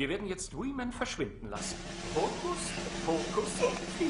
Wir werden jetzt Weeman verschwinden lassen. Fokus, Fokus, Fee.